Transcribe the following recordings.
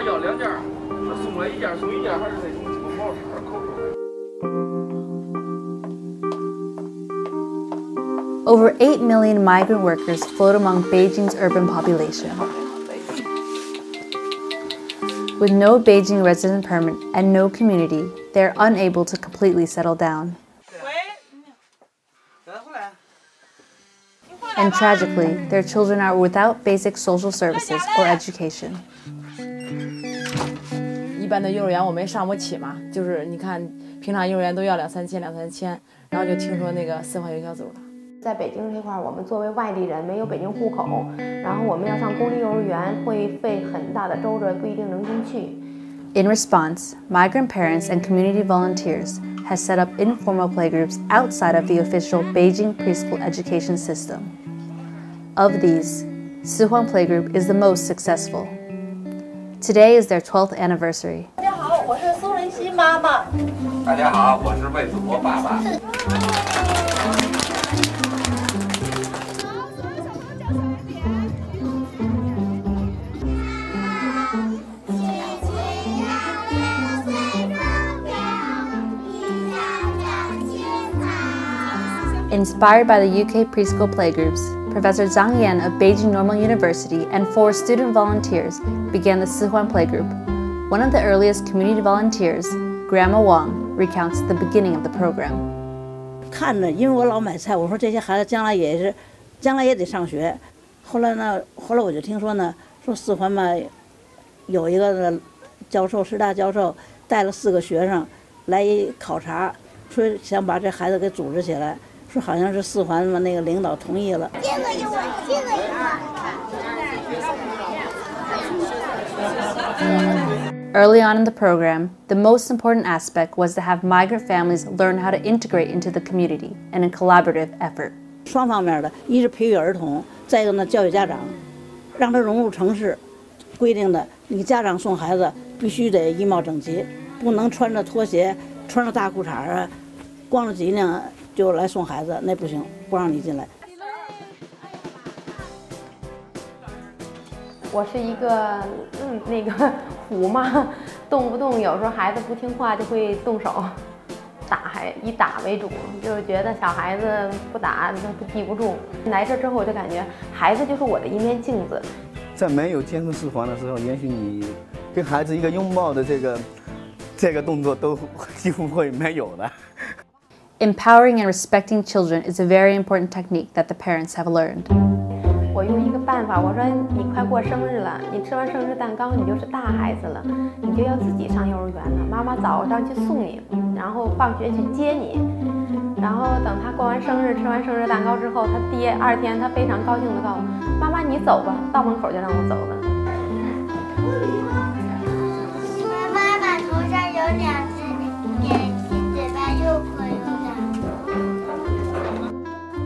家要两件，送来一件送一件，还是那种这个毛衫口口。Over 8 million migrant workers float among Beijing's urban population. With no Beijing resident permit and no community, they are unable to completely settle down. And tragically, their children are without basic social services or education. 一般的幼儿园我们上不起嘛，就是你看平常幼儿园都要两三千两三千，然后就听说那个四环有小组了。在北京这块儿，我们作为外地人，没有北京户口，然后我们要上公立幼儿园，会费很大的周折，不一定能进去。In response, migrant parents and community volunteers have set up informal playgroups outside of the official Beijing preschool education system. Of these, Sihuang Playgroup is the most successful. Today is their 12th anniversary. 大家好，我是苏文熙妈妈。大家好，我是魏子博爸爸。Inspired by the UK preschool playgroups, Professor Zhang Yan of Beijing Normal University and four student volunteers began the Sihuan Playgroup. One of the earliest community volunteers, Grandma Wang, recounts the beginning of the program. 看着，因为我老买菜，我说这些孩子将来也是，将来也得上学。后来呢，后来我就听说呢，说四环嘛，有一个教授，师大教授带了四个学生来考察，说想把这孩子给组织起来。 说好像是四环嘛，那个领导同意了。这个一碗，这个一碗。Early on in the program, the most important aspect was to have migrant families learn how to integrate into the community in a collaborative effort. 双方面的，一是培育儿童，再一个呢教育家长，让他融入城市。规定的，你家长送孩子必须得衣帽整齐，不能穿着拖鞋、穿着大裤衩啊，光着脊梁。 就来送孩子，那不行，不让你进来。我是一个嗯那个 虎妈，动不动有时候孩子不听话就会动手打，还以打为主，就是觉得小孩子不打他都记不住。来这之后我就感觉孩子就是我的一面镜子。在没有监控视环的时候，也许你跟孩子一个拥抱的这个这个动作都 几乎会没有的。Empowering and respecting children is a very important technique that the parents have learned. 我用一个办法，我说你快过生日了，你吃完生日蛋糕，你就是大孩子了，你就要自己上幼儿园了。妈妈早上去送你，然后放学去接你，然后等他过完生日，吃完生日蛋糕之后，他第二天他非常高兴的告诉妈妈：“你走吧，到门口就让我走了。”妈妈头上有两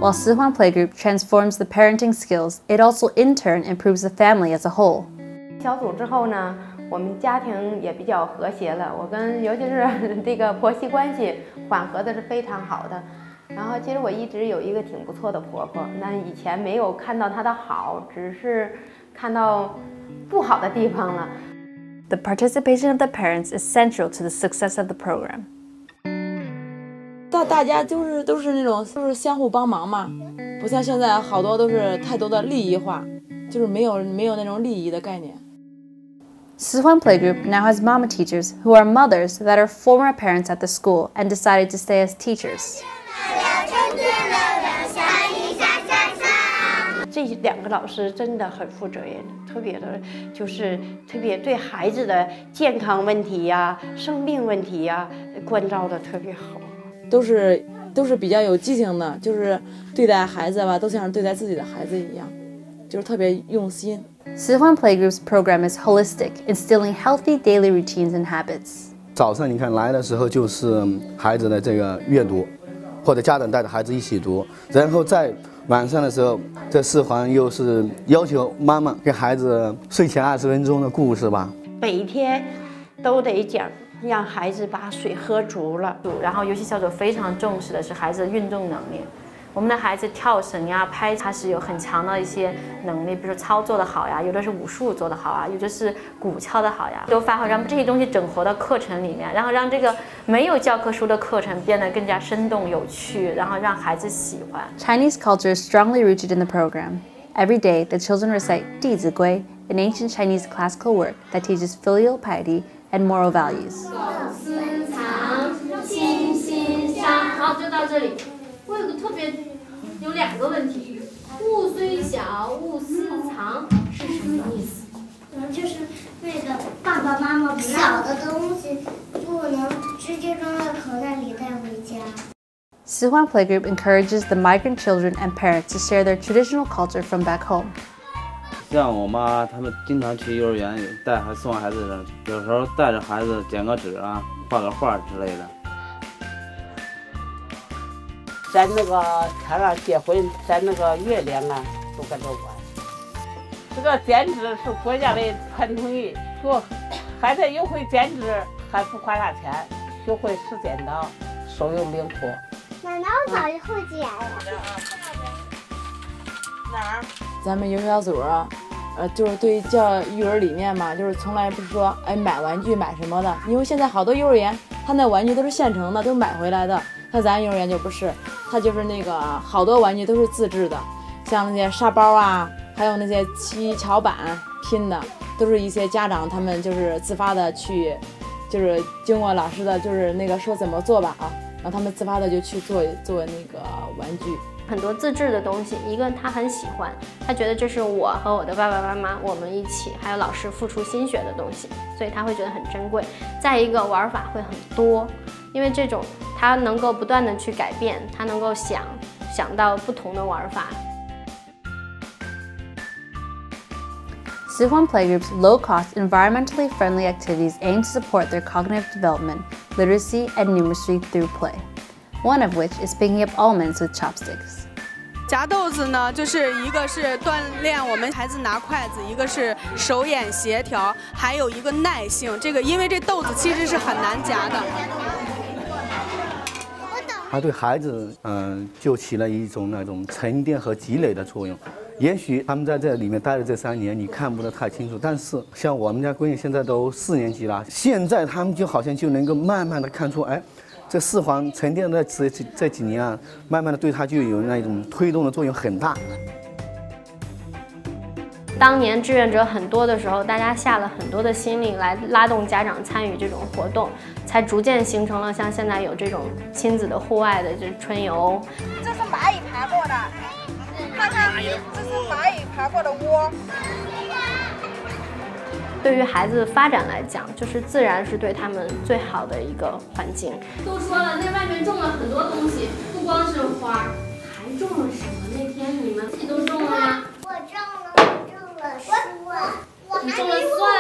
While Sihuan Playgroup transforms the parenting skills, it also in turn improves the family as a whole. 小组之后呢，我们家庭也比较和谐了。我跟尤其是这个婆媳关系缓和的是非常好的。然后其实我一直有一个挺不错的婆婆，那以前没有看到她的好，只是看到不好的地方了。The participation of the parents is central to the success of the program. 大大家就是都是那种就是相互帮忙嘛，不像现在好多都是太多的利益化，就是没有没有那种利益的概念。Sihuan Playgroup now has mama teachers who are mothers that are former parents at the school and decided to stay as teachers. 这两个老师真的很负责任，特别的，就是特别对孩子的健康问题呀、生病问题呀关照的特别好。都是都是比较有激情的，就是对待孩子吧，都像是对待自己的孩子一样，就是特别用心。Sihuan Playgroups program is holistic, instilling healthy daily routines and habits. 早上你看来的时候就是孩子的这个阅读，或者家长带着孩子一起读，然后在晚上的时候，这四环又是要求妈妈给孩子睡前二十分钟的故事吧。每天都得讲。让孩子把水喝足了，然后游戏小组非常重视的是孩子的运动能力，我们的孩子跳绳呀、拍，他是有很强的一些能力，比如说操作的好呀，有的是武术做得好啊，有的是鼓敲的好呀，都发挥，让这些东西整合到课程里面，然后让这个没有教科书的课程变得更加生动有趣，然后让孩子喜欢。Chinese culture is strongly rooted in the program. Every day, the children recite 弟子规, an ancient Chinese classical work that teaches filial piety and moral values. 心心相。好，就到这里。我有个特别，有两个问题。物虽小，勿私藏是什么意思？嗯，就是那个爸爸妈妈小的东西不能直接装到口袋里带回家。 Sihuan Playgroup encourages the migrant children and parents to share their traditional culture from back home. 像我妈他们经常去幼儿园带孩送孩子的，有时候带着孩子剪个纸啊，画个画之类的。咱那个天上结婚，咱那个月亮啊，都跟着玩。这个剪纸是国家的传统艺，学孩子又会剪纸，还不花啥钱，学会使剪刀，手又灵活。奶奶，我早就会剪了。哪儿？咱们幼师小组啊，呃，就是对教育儿理念嘛，就是从来不是说哎买玩具买什么的，因为现在好多幼儿园，他那玩具都是现成的，都买回来的。像咱幼儿园就不是，他就是那个好多玩具都是自制的，像那些沙包啊，还有那些七巧板拼的，都是一些家长他们就是自发的去，就是经过老师的就是那个说怎么做吧啊，然后他们自发的就去做做那个玩具。很多自制的东西，一个他很喜欢，他觉得这是我和我的爸爸妈妈我们一起，还有老师付出心血的东西，所以他会觉得很珍贵。再一个玩法会很多，因为这种他能够不断的去改变，他能够想想到不同的玩法。Sihuan Playgroups' low-cost, environmentally friendly activities aim to support their cognitive development, literacy, and numeracy through play. One of which is picking up almonds with chopsticks. 夹豆子呢，就是一个是锻炼我们孩子拿筷子，一个是手眼协调，还有一个耐性。这个因为这豆子其实是很难夹的。它对孩子，嗯、就起了一种那种沉淀和积累的作用。也许他们在这里面待了这三年，你看不得太清楚，但是像我们家闺女现在都四年级了，现在他们就好像就能够慢慢的看出，哎，这四环沉淀的这这这几年啊，慢慢的对它就有那种推动的作用很大。当年志愿者很多的时候，大家下了很多的心力来拉动家长参与这种活动，才逐渐形成了像现在有这种亲子的户外的这春游。这是蚂蚁爬过的，看看，这是蚂蚁爬过的窝。对于孩子发展来讲，就是自然是对他们最好的一个环境。都说了，那外面种了很多东西，不光是花，还种了什么？那天你们自己都种了吗？我种了，我种了蒜，我你种了蒜，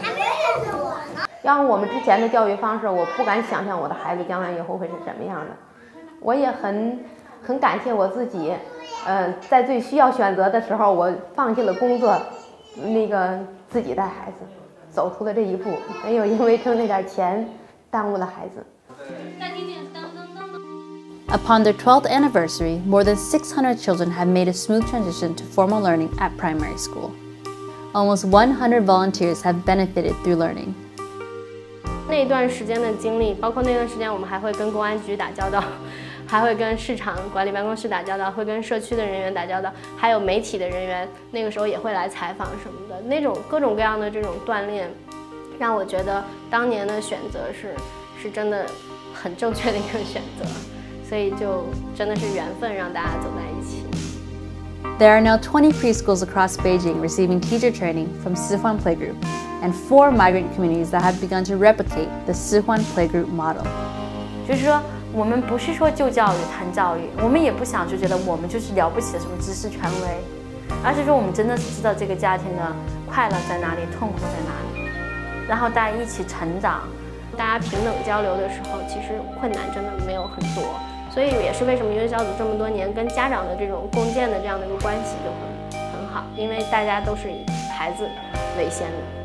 还没认识我呢。要我们之前的教育方式，我不敢想象我的孩子将来以后会是什么样的。我也很很感谢我自己，嗯、在最需要选择的时候，我放弃了工作，那个自己带孩子，走出了这一步，没有因为挣那点钱耽误了孩子。Upon their 12th anniversary, more than 600 children have made a smooth transition to formal learning at primary school. Almost 100 volunteers have benefited through learning. 那段时间的经历，包括那段时间我们还会跟公安局打交道，还会跟市场管理办公室打交道，会跟社区的人员打交道，还有媒体的人员，那个时候也会来采访什么的。那种各种各样的这种锻炼，让我觉得当年的选择是是真的很正确的一个选择，所以就真的是缘分让大家走在一起。There are now 20 preschools across Beijing receiving teacher training from Sihuan Playgroup, and four migrant communities that have begun to replicate the Sihuan Playgroup model. 就是说，我们不是说就教育谈教育，我们也不想就觉得我们就是了不起的什么知识权威，而是说我们真的是知道这个家庭的快乐在哪里，痛苦在哪里，然后大家一起成长，大家平等交流的时候，其实困难真的没有很多，所以也是为什么幼儿小组这么多年跟家长的这种共建的这样的一个关系就很很好，因为大家都是以孩子为先的。